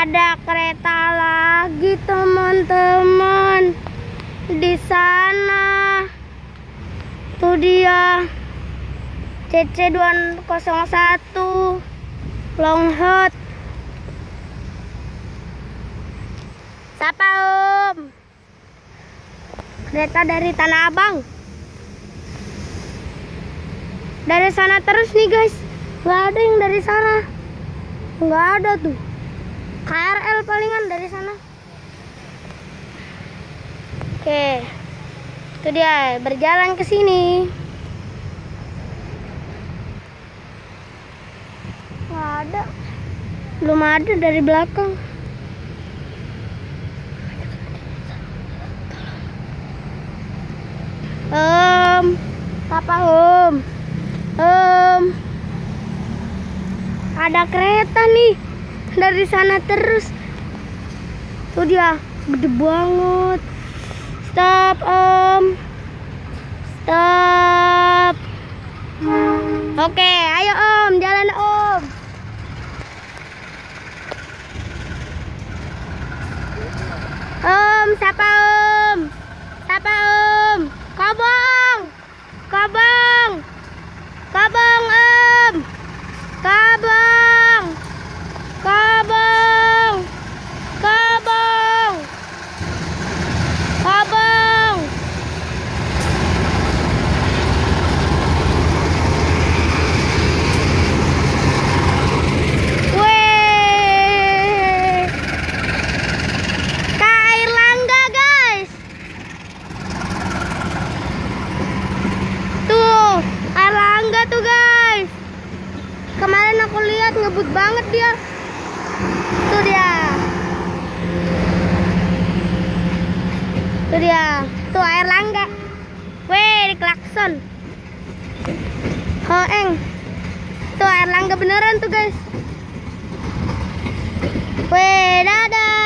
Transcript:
ada kereta lagi teman-teman. Di sana. Tuh dia. CC 201 long hot. Siapa om? Kereta dari Tanah Abang. Dari sana terus nih guys. Nggak ada yang dari sana. Nggak ada tuh Palingan dari sana. Oke. Itu dia berjalan ke sini. Nggak ada. Belum ada dari belakang. Om, apa Om? Om, ada kereta nih. Dari sana terus. Tuh dia, gede banget. Stop Om, stop. Oke, ayo Om, jalan Om. Om, siapa Om? Siapa Om? Kabang! Kabang! Kabang Om! Kabang! Ngebut banget dia. Tuh dia. Tuh dia. Tuh Airlangga. Weh, di klakson. Hoeng. Tuh Airlangga beneran tuh guys. Weh, dadah.